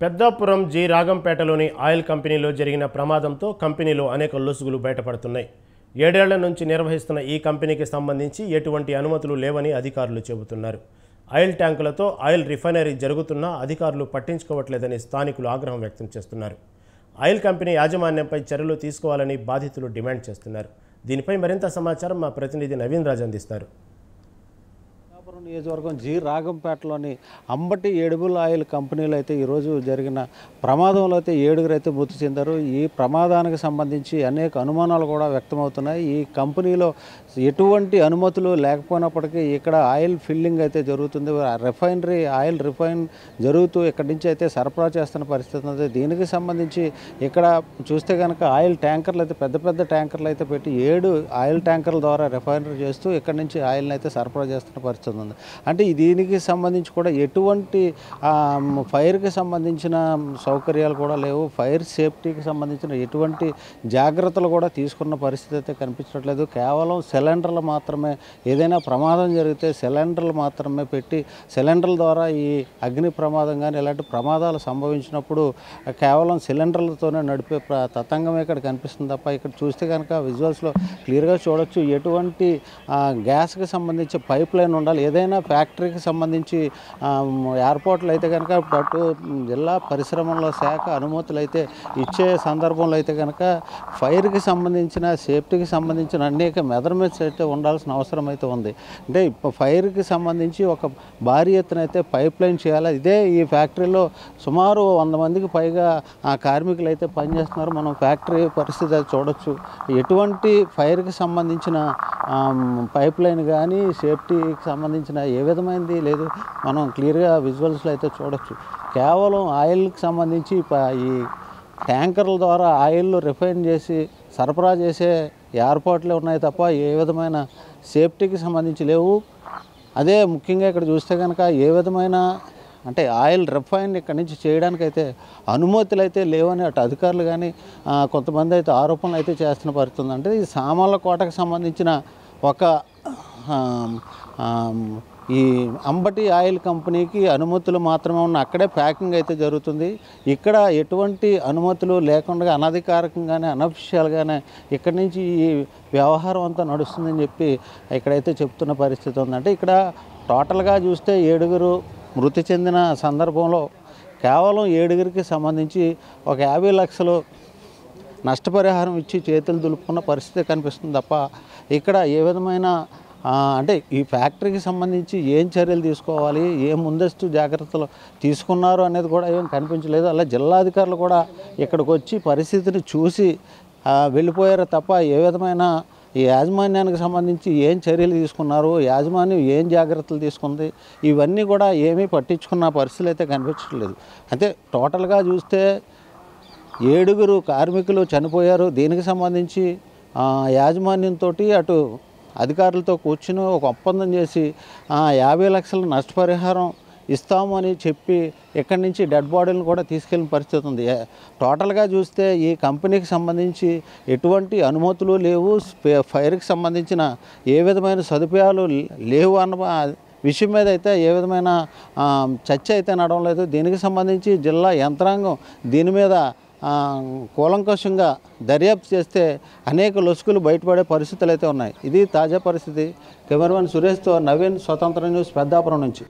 Peddapuram G రాగంపేటలోని oil కంపెనీలో జరిగిన ప్రమాదంతో కంపెనీలో అనేక లొసుగులు బయటపడుతున్నాయి. ఏడేళ్ళ నుంచి నిర్వహిస్తున్న ఈ కంపెనీకి సంబంధించి ఎటువంటి అనుమతులు లేవని అధికారులు చెబుతున్నారు. ఆయిల్ ట్యాంకులతో ఆయిల్ రిఫైనరీ జరుగుతున్నా అధికారులు పట్టించుకోవట్లేదని స్థానికులు ఆగ్రహం వ్యక్తం చేస్తున్నారు. ఆయిల్ కంపెనీ యాజమాన్యంపై చర్యలు తీసుకోవాలని బాధితులు డిమాండ్ చేస్తున్నారు. దీనిపై మరింత సమాచారం మా ప్రతినిధి నవీన్ రాజ్ అందిస్తారు. పిఠాపురం నియోజకవర్గం జి రాగంపేటలోని అంబటి ఏడుబుల్ ఆయిల్ కంపెనీలో అయితే ఈరోజు జరిగిన ప్రమాదంలో అయితే ఏడుగురు అయితే మృతి చెందారు. ఈ ప్రమాదానికి సంబంధించి అనేక అనుమానాలు కూడా వ్యక్తమవుతున్నాయి. ఈ కంపెనీలో ఎటువంటి అనుమతులు లేకపోయినప్పటికీ ఇక్కడ ఆయిల్ ఫిల్లింగ్ అయితే జరుగుతుంది. రిఫైనరీ ఆయిల్ రిఫైన్ జరుగుతూ ఇక్కడి నుంచి అయితే సరఫరా చేస్తున్న పరిస్థితి ఉంది. దీనికి సంబంధించి ఇక్కడ చూస్తే కనుక ఆయిల్ ట్యాంకర్లు అయితే పెద్ద పెద్ద ట్యాంకర్లు అయితే పెట్టి ఏడు ఆయిల్ ట్యాంకర్ల ద్వారా రిఫైనరీ చేస్తూ ఇక్కడ నుంచి ఆయిల్ని అయితే సరఫరా చేస్తున్న పరిస్థితి ఉంది. అంటే దీనికి సంబంధించి కూడా ఎటువంటి ఫైర్కి సంబంధించిన సౌకర్యాలు కూడా లేవు. ఫైర్ సేఫ్టీకి సంబంధించిన ఎటువంటి జాగ్రత్తలు కూడా తీసుకున్న పరిస్థితి అయితే కనిపించట్లేదు. కేవలం సిలిండర్లు మాత్రమే ఏదైనా ప్రమాదం జరిగితే సిలిండర్లు మాత్రమే పెట్టి సిలిండర్ల ద్వారా ఈ అగ్ని ప్రమాదం కానీ ఇలాంటి ప్రమాదాలు సంభవించినప్పుడు కేవలం సిలిండర్లతోనే నడిపే ప్ర- తతంగమే ఇక్కడ కనిపిస్తుంది తప్ప ఇక్కడ చూస్తే కనుక విజువల్స్లో క్లియర్గా చూడొచ్చు. ఎటువంటి గ్యాస్కి సంబంధించి పైప్ లైన్ ఉండాలి. ఏదైనా ఫ్యాక్టరీకి సంబంధించి ఏర్పాట్లు అయితే కనుక అటు జిల్లా పరిశ్రమల శాఖ అనుమతులు అయితే ఇచ్చే సందర్భంలో అయితే కనుక ఫైర్కి సంబంధించిన సేఫ్టీకి సంబంధించిన అనేక మెజర్మెంట్స్ అయితే ఉండాల్సిన అవసరం అయితే ఉంది. అంటే ఇప్పుడు ఫైర్కి సంబంధించి ఒక భారీ ఎత్తున అయితే పైప్ లైన్ చేయాలి. ఇదే ఈ ఫ్యాక్టరీలో సుమారు వంద మందికి పైగా ఆ కార్మికులు అయితే పనిచేస్తున్నారు. మనం ఫ్యాక్టరీ పరిస్థితి చూడొచ్చు. ఎటువంటి ఫైర్కి సంబంధించిన పైప్ లైన్ కానీ సేఫ్టీకి సంబంధించిన ఏ విధమైనది లేదు. మనం క్లియర్గా విజువల్స్లో అయితే చూడొచ్చు. కేవలం ఆయిల్కి సంబంధించి ఈ ట్యాంకర్ల ద్వారా ఆయిల్ రిఫైన్ చేసి సరఫరా చేసే ఏర్పాట్లు ఉన్నాయి తప్ప ఏ విధమైన సేఫ్టీకి సంబంధించి లేవు. అదే ముఖ్యంగా ఇక్కడ చూస్తే కనుక ఏ విధమైన అంటే ఆయిల్ రిఫైన్ ఇక్కడ నుంచి చేయడానికి అయితే అనుమతులు అయితే లేవని అటు అధికారులు కానీ కొంతమంది అయితే ఆరోపణలు అయితే చేస్తున్న పరిస్థితి అంటే ఈ సామాన్ల కోటకు సంబంధించిన ఒక ఈ అంబటి ఆయిల్ కంపెనీకి అనుమతులు మాత్రమే ఉన్న అక్కడే ప్యాకింగ్ అయితే జరుగుతుంది. ఇక్కడ ఎటువంటి అనుమతులు లేకుండా అనధికారికంగానే అనఫిషియల్గానే ఇక్కడి నుంచి ఈ వ్యవహారం అంతా నడుస్తుందని చెప్పి ఇక్కడైతే చెప్తున్న పరిస్థితి ఉందంటే ఇక్కడ టోటల్గా చూస్తే ఏడుగురు మృతి చెందిన సందర్భంలో కేవలం ఏడుగురికి సంబంధించి ఒక యాభై లక్షలు నష్టపరిహారం ఇచ్చి చేతులు దులుపుకున్న పరిస్థితి కనిపిస్తుంది తప్ప ఇక్కడ ఏ విధమైన అంటే ఈ ఫ్యాక్టరీకి సంబంధించి ఏం చర్యలు తీసుకోవాలి ఏ ముందస్తు జాగ్రత్తలు తీసుకున్నారు అనేది కూడా ఏం కనిపించలేదు. అలా జిల్లాధికారులు కూడా ఇక్కడికి వచ్చి పరిస్థితిని చూసి వెళ్ళిపోయారు తప్ప ఏ విధమైన ఈ యాజమాన్యానికి సంబంధించి ఏం చర్యలు తీసుకున్నారు యాజమాన్యం ఏం జాగ్రత్తలు తీసుకుంది ఇవన్నీ కూడా ఏమీ పట్టించుకున్న పరిస్థితులు అయితే కనిపించట్లేదు. అంటే టోటల్గా చూస్తే ఏడుగురు కార్మికులు చనిపోయారు. దీనికి సంబంధించి యాజమాన్యంతో అటు అధికారులతో కూర్చుని ఒక ఒప్పందం చేసి యాభై లక్షల నష్టపరిహారం ఇస్తాము అని చెప్పి ఇక్కడి నుంచి డెడ్ బాడీలను కూడా తీసుకెళ్ళిన పరిస్థితి ఉంది. టోటల్గా చూస్తే ఈ కంపెనీకి సంబంధించి ఎటువంటి అనుమతులు లేవు. ఫైర్కి సంబంధించిన ఏ విధమైన సదుపాయాలు లేవు అన్న విషయం మీద అయితే ఏ విధమైన చర్చ అయితే నడవడం లేదు దీనికి సంబంధించి జిల్లా యంత్రాంగం దీని మీద కూలంకషంగా దర్యాప్తు చేస్తే అనేక లొసుకులు బయటపడే పరిస్థితులు అయితే ఉన్నాయి. ఇది తాజా పరిస్థితి. కెమెరామెన్ సురేష్తో నవీన్ స్వతంత్ర న్యూస్ పెద్దాపురం నుంచి.